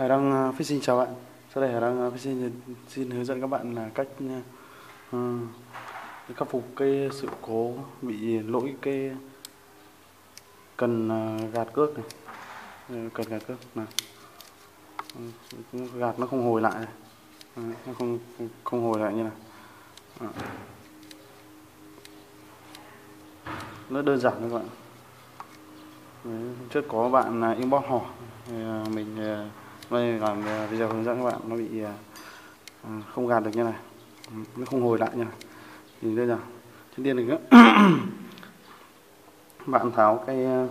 Hải Đăng ờ, xin chào bạn. Sau đây Hải Đăng à, phát xin xin hướng dẫn các bạn là cách uh, khắc phục cái sự cố bị lỗi cái cần uh, gạt cước này, ờ, cần gạt cước này. Ờ, gạt nó không hồi lại này. Nó không không, hồi lại như này. Ờ. Rất đơn giản các bạn. Đấy, trước có bạn inbox hỏi mình đây làm video hướng dẫn các bạn nó bị à, không gạt được như này. Nó không hồi lại như này. Thì đây là trước tiên thì bạn tháo cái ờ,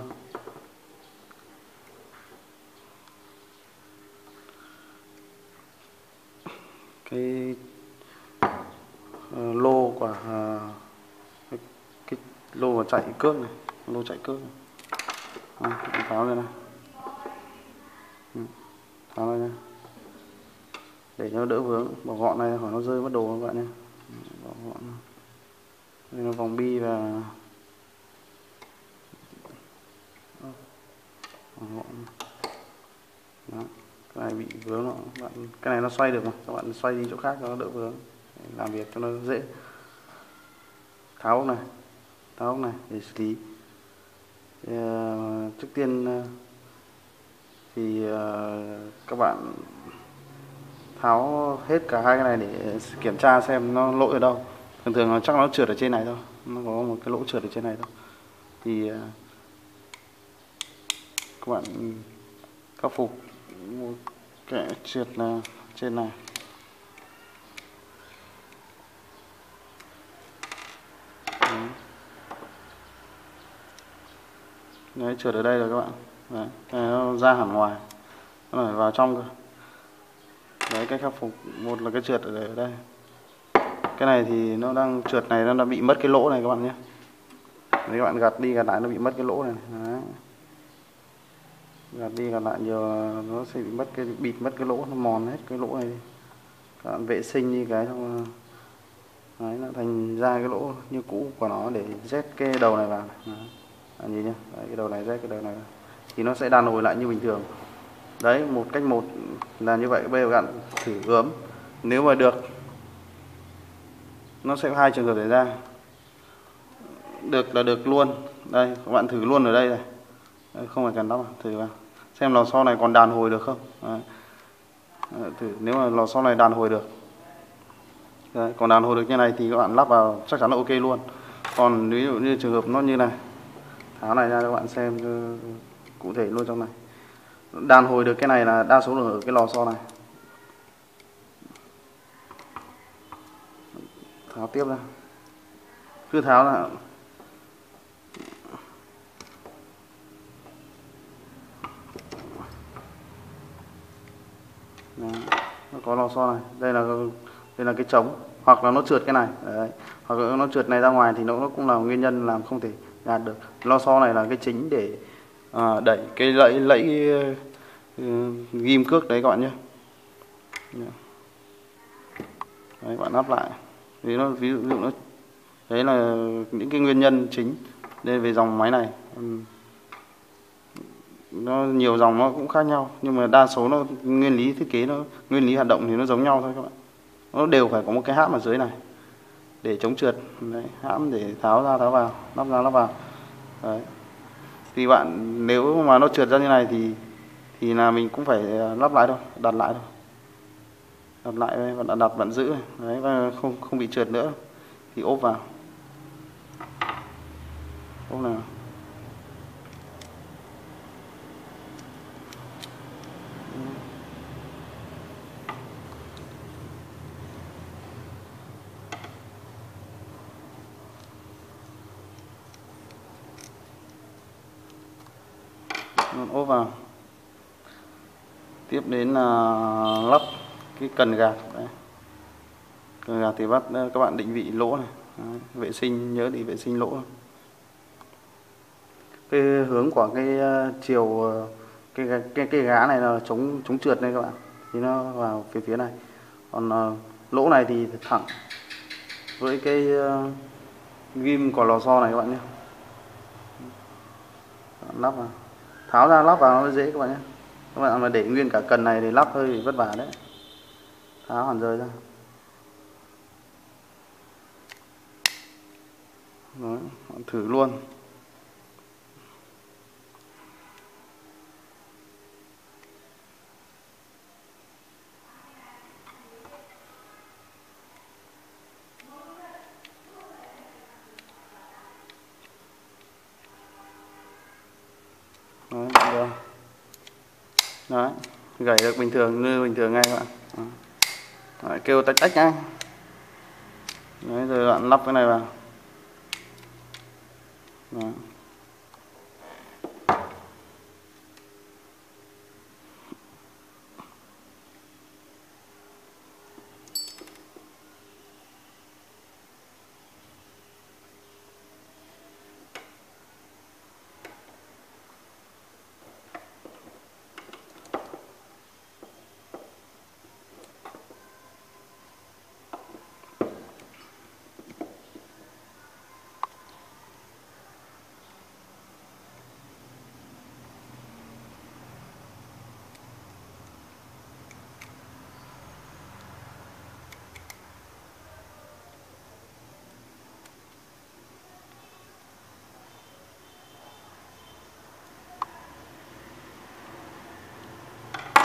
cái uh, lô của uh, cái, cái lô mà chạy cước này lô chạy cước này. À, tháo ra này tháo nha để cho nó đỡ vướng. Bỏ gọn này khỏi nó rơi mất đồ các bạn nhé. Bỏ gọn đây là vòng bi và bỏ gọn đó. Cái này bị vướng nó bạn cái này nó xoay được mà. Các bạn xoay đi chỗ khác cho nó đỡ vướng. Để làm việc cho nó dễ. Tháo ốc này. Tháo ốc này để xử lý. Thì, uh, trước tiên uh, thì ờ, các bạn tháo hết cả hai cái này để kiểm tra xem nó lỗi ở đâu. Thường thường nó chắc nó trượt ở trên này thôi nó có một cái lỗ trượt ở trên này thôi. Thì ờ, các bạn khắc phục một cái trượt là trên này. Đấy, trượt ở đây rồi các bạn. Đấy, cái này nó ra hẳn ngoài nó phải vào trong cơ đấy cách khắc phục một là cái trượt ở đây, ở đây cái này thì nó đang trượt này nó đã bị mất cái lỗ này các bạn nhé đấy, các bạn gạt đi gạt lại nó bị mất cái lỗ này đấy. gạt đi gạt lại nhiều nó sẽ bị mất cái bịt mất cái lỗ nó mòn hết cái lỗ này đi. các bạn vệ sinh đi cái xong đấy nó thành ra cái lỗ như cũ của nó để rét cái đầu này vào đấy. Bạn nhìn nhá đấy, cái đầu này rét cái đầu này vào thì nó sẽ đàn hồi lại như bình thường. Đấy một cách một là như vậy. Bây giờ bạn thử ướm nếu mà được nó sẽ có hai trường hợp xảy ra. Được là được luôn. Đây các bạn thử luôn ở đây này. Đấy, không phải cần đâu thử vào. Xem lò xo này còn đàn hồi được không? Đấy. Thử. Nếu mà lò xo này đàn hồi được. Đấy, còn đàn hồi được như này thì các bạn lắp vào chắc chắn là ok luôn. Còn ví dụ như trường hợp nó như này. Tháo này ra cho các bạn xem cụ thể luôn trong này. Đàn hồi được cái này là đa số là ở cái lò xo này. Tháo tiếp ra. Cứ tháo là nó có lò xo này. Đây là đây là cái trống, hoặc là nó trượt cái này. Đấy. hoặc là nó trượt này ra ngoài thì nó cũng là nguyên nhân làm không thể gạt được. Lò xo này là cái chính để à, đẩy cái lẫy lẫy uh, ghim cước đấy các bạn nhé. Đấy bạn áp lại. Vì nó ví dụ, ví dụ nó đấy là những cái nguyên nhân chính đây về dòng máy này. Nó nhiều dòng nó cũng khác nhau nhưng mà đa số nó nguyên lý thiết kế nó nguyên lý hoạt động thì nó giống nhau thôi các bạn. Nó đều phải có một cái hãm ở dưới này để chống trượt đấy, hãm để tháo ra tháo vào lắp ra lắp vào. Đấy thì bạn nếu mà nó trượt ra như này thì thì là mình cũng phải à, lắp lại thôi đặt lại thôi. Đặt lại đây và đặt, đặt bạn giữ. Đấy và không không bị trượt nữa. Thì ốp vào. Ốp nào? Ốp vào. Tiếp đến là lắp cái cần gạt. Đấy. cần gạt thì bắt ờ, các bạn định vị lỗ này. Đấy. vệ sinh nhớ định vệ sinh lỗ. Cái hướng của cái ờ, chiều ờ, cái cái cái, gá này là chống chống trượt đây các bạn. Thì nó vào phía phía này. Còn lỗ này thì thẳng với cái ghim của lò xo này các bạn nhé. Lắp vào tháo ra lắp vào nó dễ các bạn nhé. Các bạn mà để nguyên cả cần này thì lắp hơi vất vả đấy. Tháo hẳn rời ra. Đó, thử luôn Đấy, được. Đấy, gãy được bình thường như bình thường ngay các bạn. Đấy, kêu tách tách nhá. Đấy, rồi bạn lắp cái này vào. Đấy.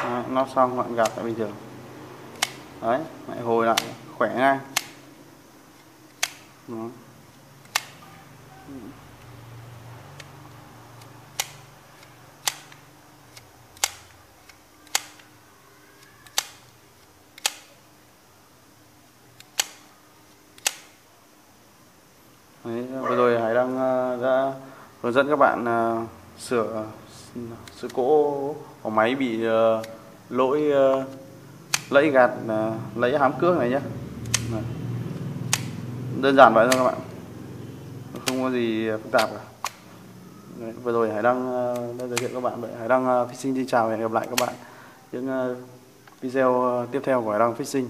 Đấy, nó xong bạn gạt lại bình thường đấy lại hồi lại khỏe ngay Đó. Đấy, vừa rồi Hải đang ờ, đã hướng dẫn các bạn ờ, sửa sự cố của máy bị uh, lỗi ờ, uh, lẫy gạt ờ, uh, lẫy hám cước này nhé đơn giản vậy thôi các bạn. Không có gì phức tạp cả. Đấy, vừa rồi Hải Đăng uh, đã giới thiệu các bạn. Vậy Hải Đăng uh, Fishing xin chào và hẹn gặp lại các bạn những uh, video tiếp theo của Hải Đăng Fishing.